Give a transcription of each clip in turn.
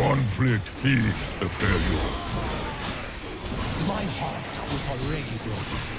Conflict feeds the failure. My heart was already broken.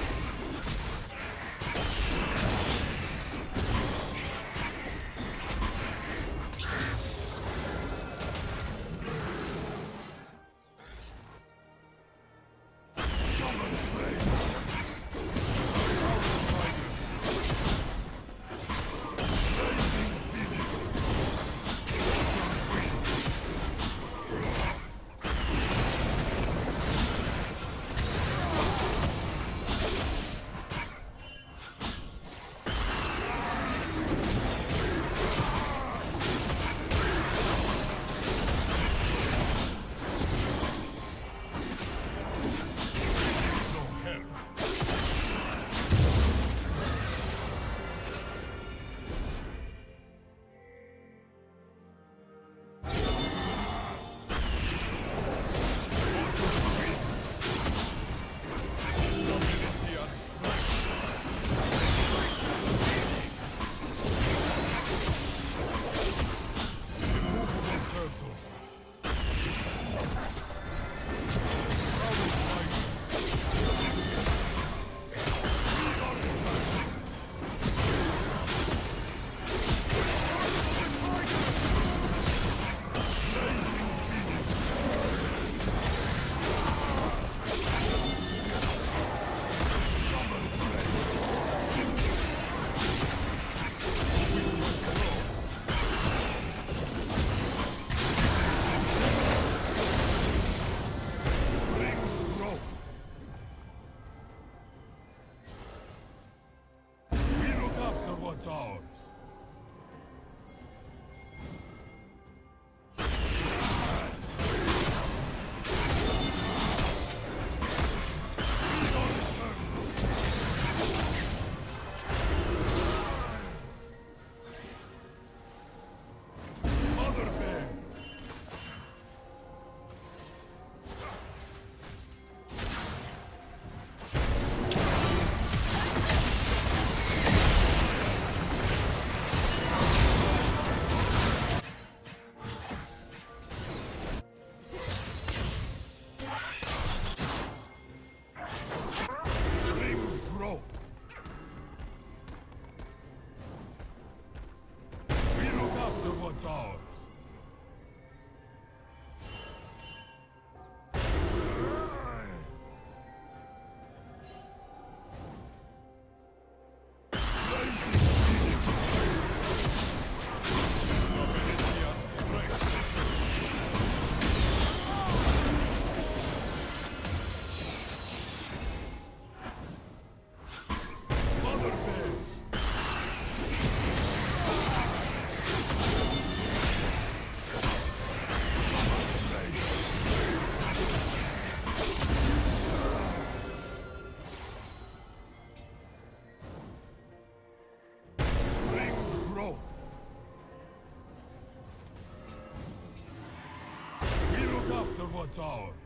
What's ours. Double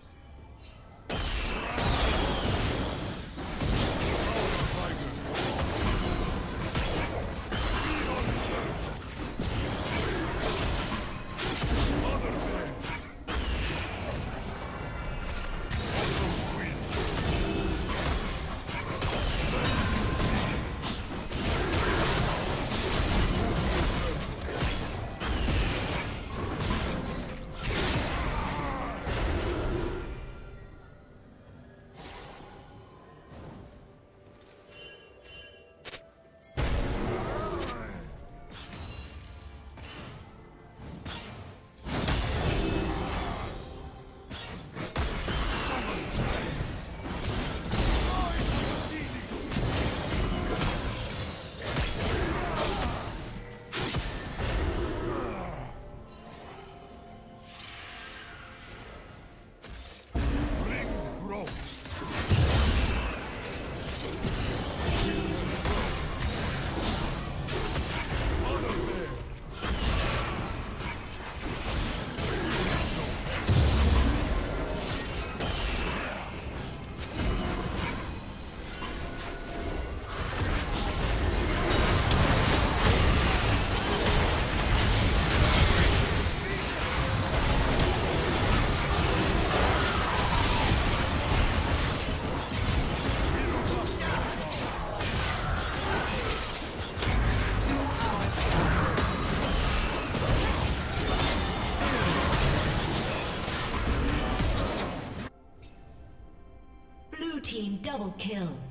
kill.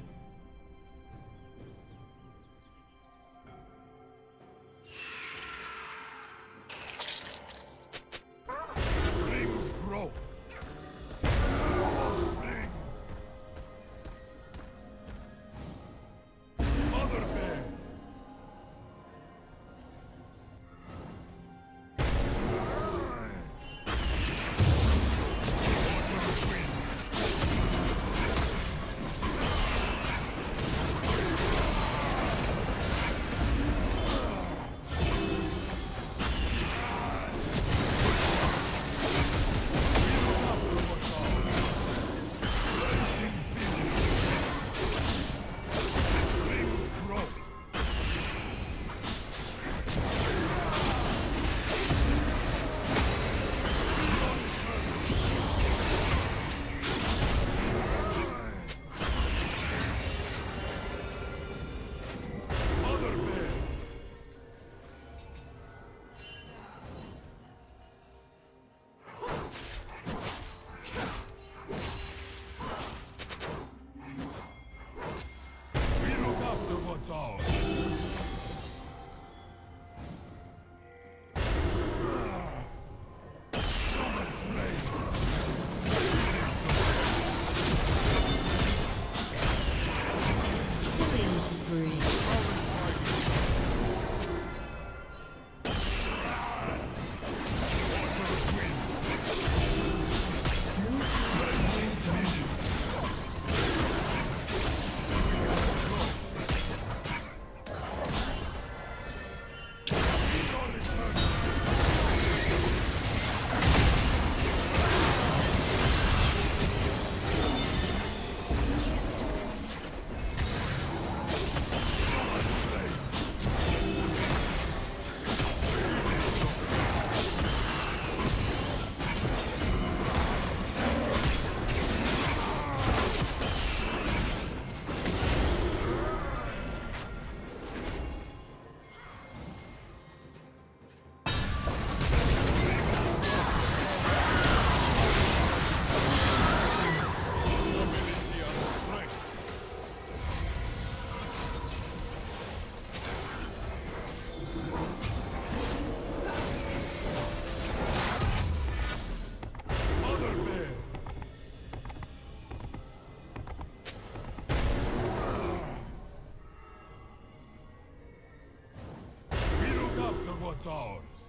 Ours.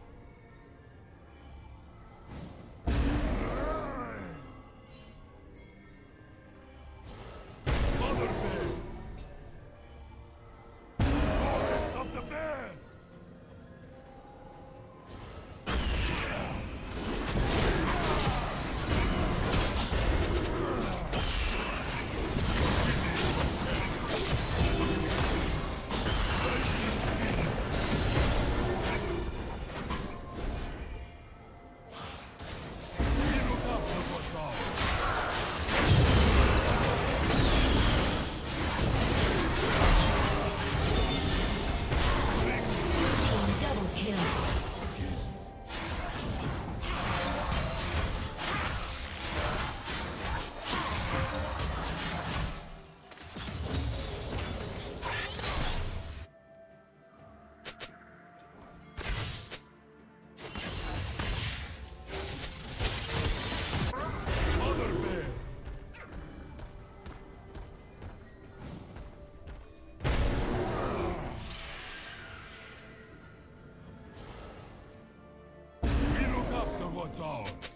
What's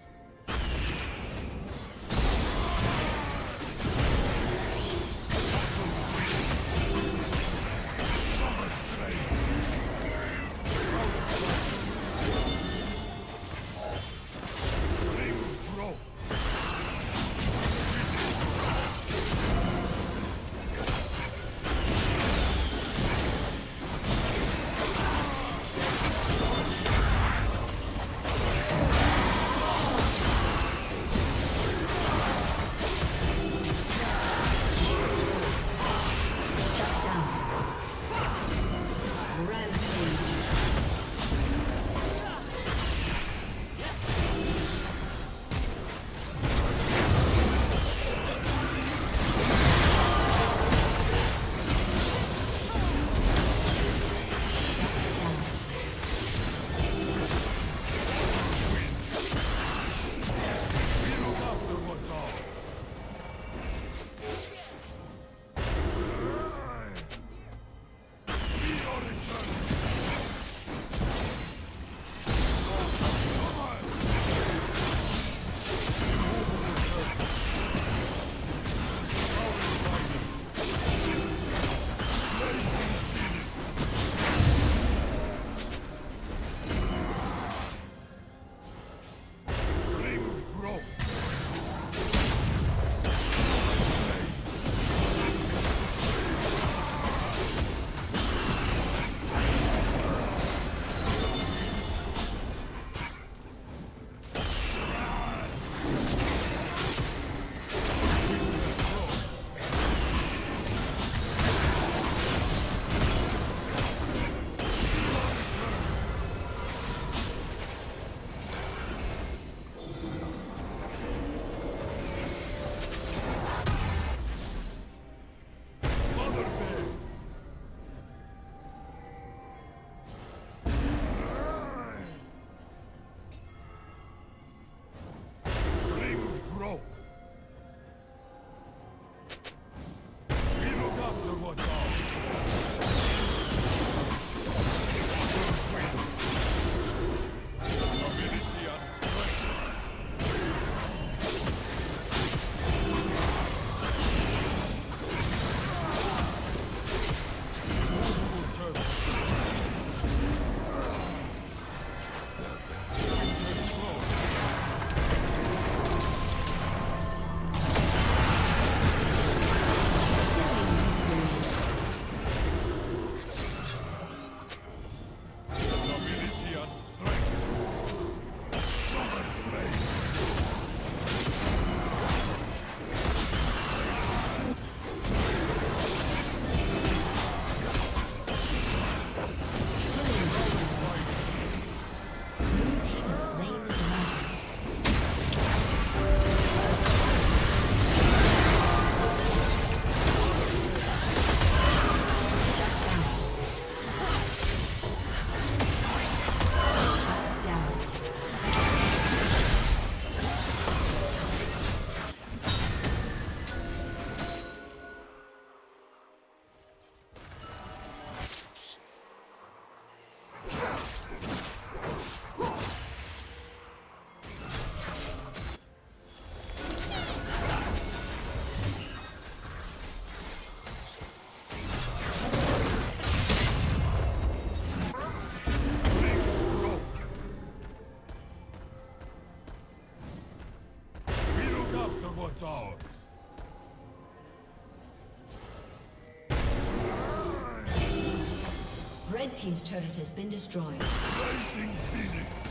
Team's turret has been destroyed. Rising Phoenix!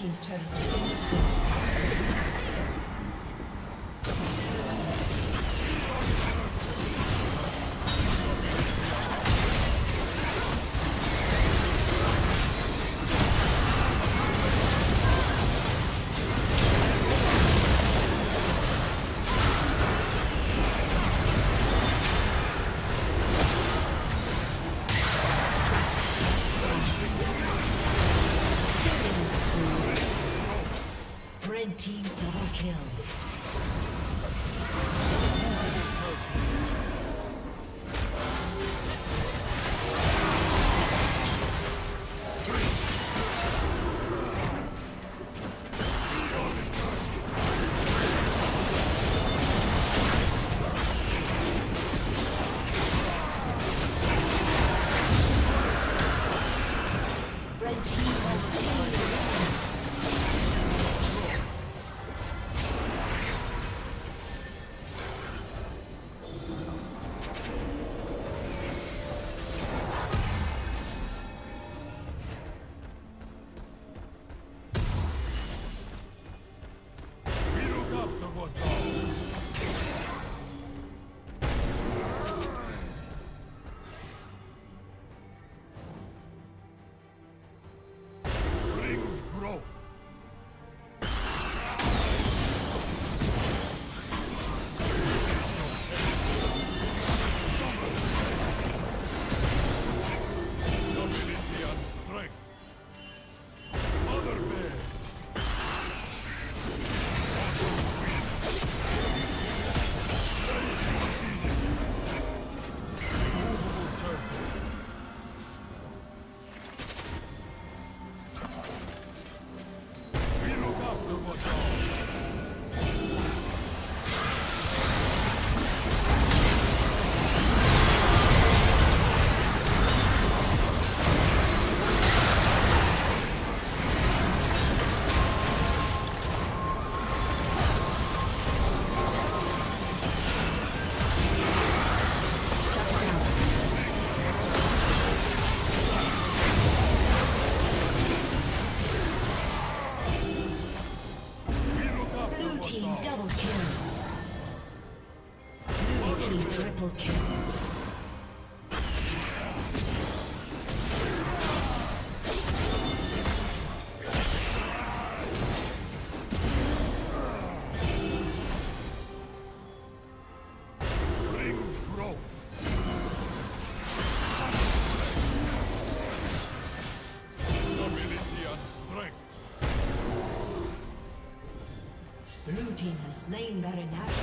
team's turret. Slain Baron Nashor.